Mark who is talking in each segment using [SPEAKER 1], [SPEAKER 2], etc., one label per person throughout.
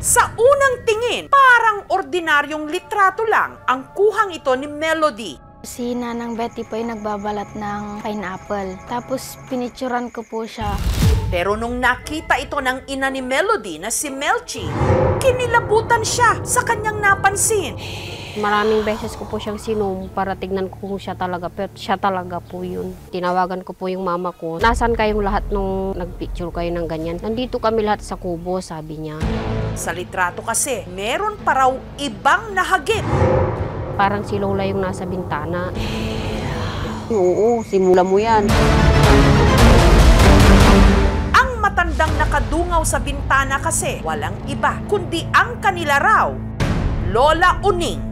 [SPEAKER 1] Sa unang tingin, parang ordinaryong litrato lang ang kuhang ito ni Melody.
[SPEAKER 2] Si Nanang Betty po ay nagbabalat ng pineapple. Tapos pinicturan ko po siya.
[SPEAKER 1] Pero nung nakita ito ng ina ni Melody na si Melchi, kinilabutan siya sa kanyang napansin.
[SPEAKER 3] Maraming beses ko po siyang sinum para tignan ko kung siya talaga. Pero siya talaga po yun. Tinawagan ko po yung mama ko. Nasaan kayong lahat nung nagpicture kayo ng ganyan? Nandito kami lahat sa kubo, sabi niya.
[SPEAKER 1] Sa litrato kasi, meron pa raw ibang nahagip.
[SPEAKER 3] Parang si Lola yung nasa bintana.
[SPEAKER 4] Oo, simula mo yan.
[SPEAKER 1] Ang matandang nakadungaw sa bintana kasi walang iba kundi ang kanila raw, Lola Uning.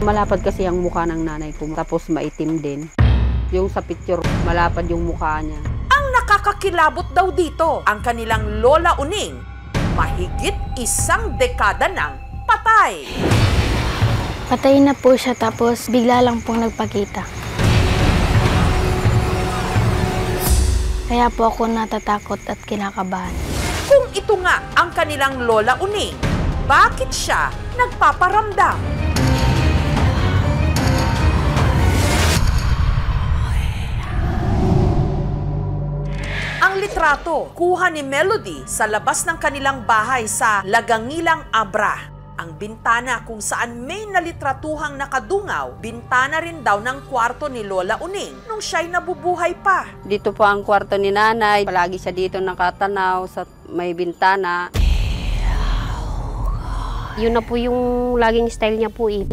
[SPEAKER 4] Malapad kasi ang mukha ng nanay ko, tapos maitim din. Yung sa picture, malapad yung mukha niya.
[SPEAKER 1] Ang nakakakilabot daw dito, ang kanilang Lola Uning, mahigit isang dekada ng patay.
[SPEAKER 2] Patay na po siya tapos bigla lang pong nagpakita. Kaya po ako natatakot at kinakabahan.
[SPEAKER 1] Kung ito nga ang kanilang Lola Uning, bakit siya nagpaparamdam? Ang litrato, kuha ni Melody sa labas ng kanilang bahay sa Lagangilang Abra. Ang bintana kung saan may nalitratuhang nakadungaw, bintana rin daw ng kwarto ni Lola Uning nung siya'y nabubuhay pa.
[SPEAKER 4] Dito po ang kwarto ni nanay. Palagi siya dito nakatanaw sa may bintana.
[SPEAKER 3] Yun na po yung laging style niya po eh.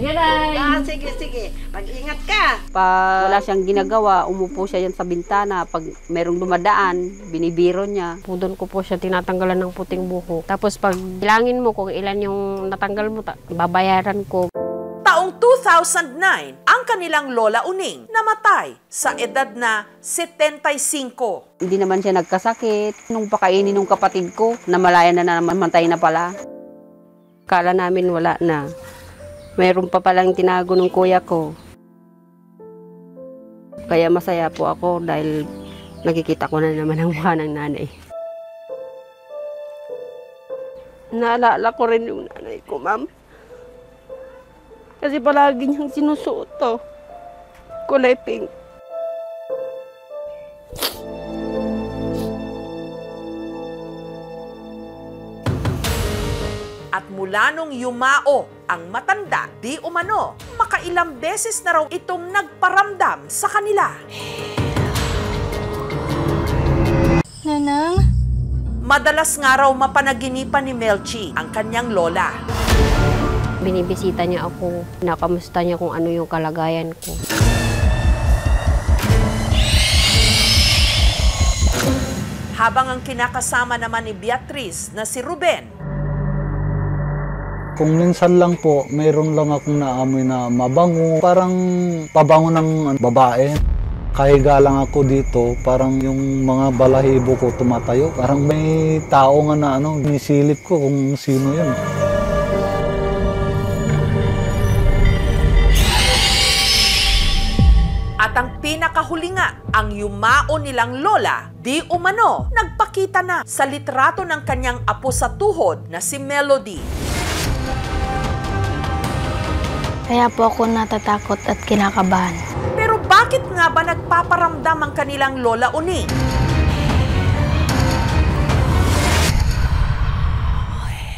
[SPEAKER 5] Ah, sige, sige. Mag-ingat ka.
[SPEAKER 4] Pag wala siyang ginagawa, umupo siya yan sa bintana. Pag merong dumadaan, binibiro niya.
[SPEAKER 3] Po doon ko po siya tinatanggalan ng puting buhok. Tapos pag bilangin mo kung ilan yung natanggal mo, ta- babayaran ko.
[SPEAKER 1] Taong 2009, ang kanilang Lola Uning namatay sa edad na 75.
[SPEAKER 4] Hindi naman siya nagkasakit. Nung pakainin ng kapatid ko, namalayan na na namatay na pala. Kala namin wala na. Mayroon pa palang tinago ng kuya ko. Kaya masaya po ako dahil nakikita ko na naman ang mukha ng nanay. Naalala ko rin yung nanay ko, ma'am. Kasi palagi niyang sinusuot to. Kulay pink.
[SPEAKER 1] Nung yumao ang matanda, di umano, makailang beses na raw itong nagparamdam sa kanila.
[SPEAKER 2] Nanang?
[SPEAKER 1] Madalas nga raw mapanaginipan ni Melchi ang kanyang lola.
[SPEAKER 3] Binibisita niya ako. Nakamusta niya kung ano yung kalagayan ko.
[SPEAKER 1] Habang ang kinakasama naman ni Beatrice na si Ruben,
[SPEAKER 6] Kung minsan lang po, mayroon lang akong naamoy na mabango. Parang pabango ng babae. Kahiga lang ako dito, parang yung mga balahibo ko tumatayo. Parang may tao nga na ano, nisilip ko kung sino yun.
[SPEAKER 1] At ang pinakahuli nga, ang yumao nilang lola, di umano, nagpakita na sa litrato ng kanyang apo sa tuhod na si Melody.
[SPEAKER 2] Kaya po ako natatakot at kinakabahan.
[SPEAKER 1] Pero bakit nga ba nagpaparamdam ang kanilang lola uning?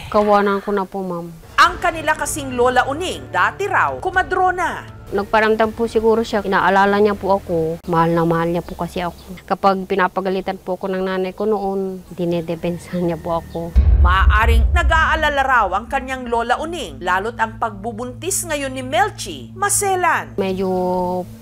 [SPEAKER 3] Kawanan ko na po, ma'am.
[SPEAKER 1] Ang kanila kasing lola uning, dati raw, kumadrona.
[SPEAKER 3] Nagparamdam po siguro siya. Inaalala niya po ako. Mahal na mahal niya po kasi ako. Kapag pinapagalitan po ako ng nanay ko noon, dinedepensahan niya po ako.
[SPEAKER 1] Maaaring nag-aalala raw ang kanyang lola uning, lalot ang pagbubuntis ngayon ni Melchi, maselan.
[SPEAKER 3] Medyo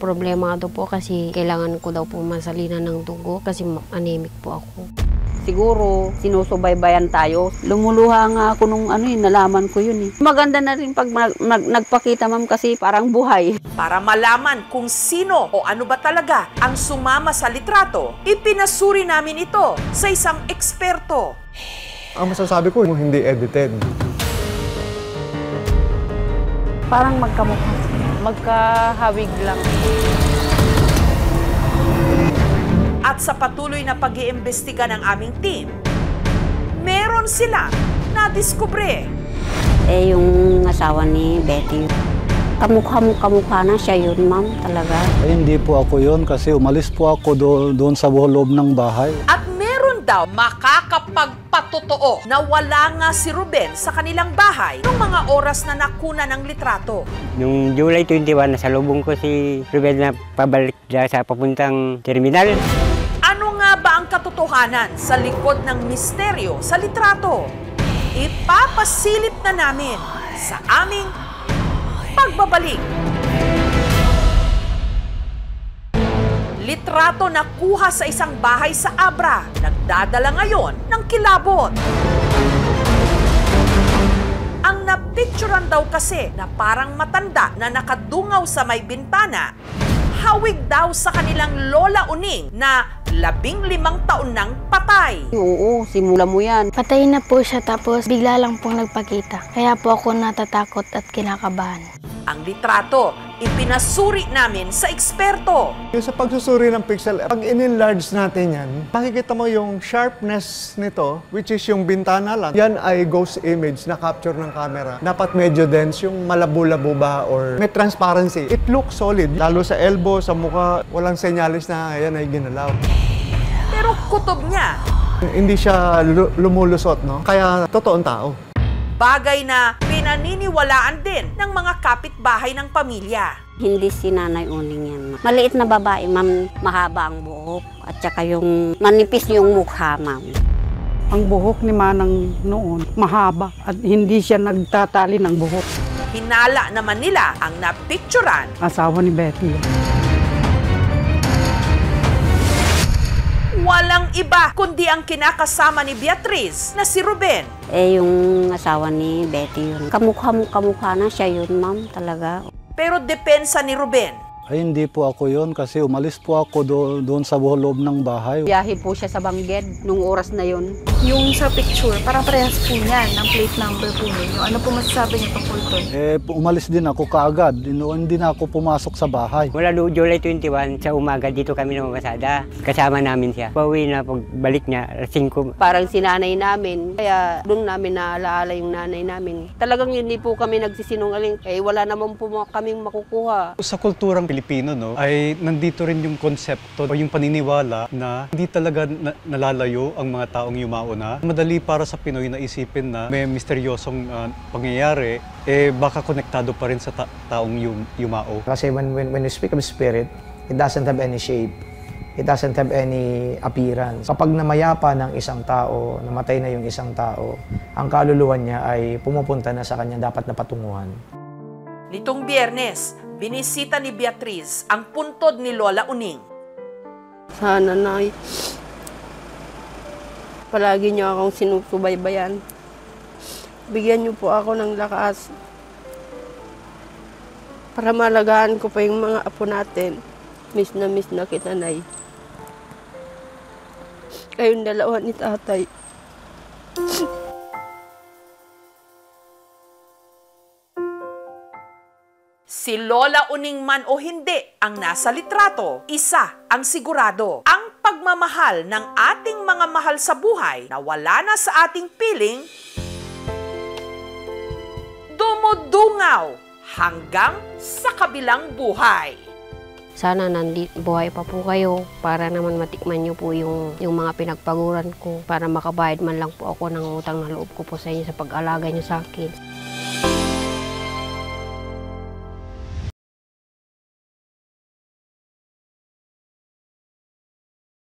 [SPEAKER 3] problemado po kasi kailangan ko daw po masalinan ng dugo kasi anemic po ako.
[SPEAKER 4] Siguro, sinusubaybayan tayo. Lumuluha nga ako nung ano yun, nalaman ko yun eh. Maganda na rin pag nag- nag- nagpakita ma'am kasi parang buhay.
[SPEAKER 1] Para malaman kung sino o ano ba talaga ang sumama sa litrato, ipinasuri namin ito sa isang eksperto.
[SPEAKER 7] Ang masasabi ko, hindi edited.
[SPEAKER 4] Parang magkamukha. Magkahawig lang.
[SPEAKER 1] At sa patuloy na pag-iimbestiga ng aming team, meron sila na-discover
[SPEAKER 4] Eh, yung asawa ni Betty. Kamukha mo kamukha na siya yun, ma'am, talaga.
[SPEAKER 6] Ay, hindi po ako yon kasi umalis po ako do- doon sa loob ng bahay.
[SPEAKER 1] At meron daw makakapagpatotoo na wala nga si Ruben sa kanilang bahay noong mga oras na nakuna ng litrato.
[SPEAKER 8] Nung July 21, nasa lubong ko si Ruben na pabalik sa papuntang terminal.
[SPEAKER 1] Katotohanan sa likod ng misteryo sa litrato? Ipapasilip na namin sa aming pagbabalik. Litrato na kuha sa isang bahay sa Abra, nagdadala ngayon ng kilabot. Ang napicturan daw kasi na parang matanda na nakadungaw sa may bintana, hawig daw sa kanilang lola uning na labing limang taon nang patay.
[SPEAKER 4] Oo, simula mo yan.
[SPEAKER 2] Patay na po siya tapos bigla lang pong nagpakita. Kaya po ako natatakot at kinakabahan.
[SPEAKER 1] Ang litrato, ipinasuri namin sa eksperto.
[SPEAKER 7] Yung sa pagsusuri ng pixel, pag in-enlarge natin yan, makikita mo yung sharpness nito, which is yung bintana lang. Yan ay ghost image na capture ng camera. Dapat medyo dense, yung malabo-labo ba or may transparency. It looks solid. Lalo sa elbow, sa mukha, walang senyalis na yan ay ginalaw.
[SPEAKER 1] Pero kutob niya,
[SPEAKER 7] Hindi siya lu- lumulusot, no? Kaya totoong tao.
[SPEAKER 1] bagay na pinaniniwalaan din ng mga kapitbahay ng pamilya.
[SPEAKER 4] Hindi si Nanay Uning yan. Maliit na babae, ma'am, mahaba ang buhok. At saka yung manipis yung mukha, ma'am.
[SPEAKER 9] Ang buhok ni Manang noon mahaba at hindi siya nagtatali ng buhok.
[SPEAKER 1] Hinala naman nila ang napicturan
[SPEAKER 9] Asawa ni Betty.
[SPEAKER 1] Walang iba kundi ang kinakasama ni Beatriz na si Ruben.
[SPEAKER 4] Eh, yung asawa ni Betty yun. Kamukha mo kamukha na siya yun, ma'am, talaga.
[SPEAKER 1] Pero depensa ni Ruben,
[SPEAKER 6] Ay, hindi po ako yon kasi umalis po ako do- doon sa loob ng bahay.
[SPEAKER 4] Biyahe po siya sa Bangged nung oras na yun.
[SPEAKER 10] Yung sa picture, parang parehas po niyan ng plate number po ninyo. Ano po masasabi niyo tungkol doon?
[SPEAKER 6] Eh, umalis din ako kaagad. Hindi na ako pumasok sa bahay.
[SPEAKER 8] Mula no- July 21, sa umaga dito kami namamasada. Kasama namin siya. Pauwi na pagbalik niya, alas 5.
[SPEAKER 4] Parang si nanay namin. Kaya doon namin naalaala yung nanay namin. Talagang hindi po kami nagsisinungaling. Eh, wala naman po kaming makukuha.
[SPEAKER 11] Sa kulturang Pilipino, no, ay nandito rin yung konsepto o yung paniniwala na hindi talaga na- nalalayo ang mga taong yumauna. Madali para sa Pinoy na isipin na may misteryosong ah, pangyayari, eh baka konektado pa rin sa ta- taong yum- yumao.
[SPEAKER 12] Kasi when, when, when you speak of spirit, it doesn't have any shape. It doesn't have any appearance. Kapag namayapa ng isang tao, namatay na yung isang tao, ang kaluluwa niya ay pumupunta na sa kanya dapat na patunguhan.
[SPEAKER 1] nitong biyernes, binisita ni Beatriz ang puntod ni Lola Uning.
[SPEAKER 3] Sana, Nay. Palagi niyo akong sinusubaybayan. Bigyan niyo po ako ng lakas para malagaan ko pa yung mga apo natin. Miss na miss na kita, Nay. Kayong dalawa ni tatay.
[SPEAKER 1] Si Lola Uning man o hindi ang nasa litrato, isa ang sigurado. Ang pagmamahal ng ating mga mahal sa buhay na wala na sa ating piling, dumudungaw hanggang sa kabilang buhay.
[SPEAKER 3] Sana nandit buhay pa po kayo para naman matikman niyo po yung, yung mga pinagpaguran ko para makabayad man lang po ako ng utang na loob ko po sa inyo sa pag-alaga niyo sa akin.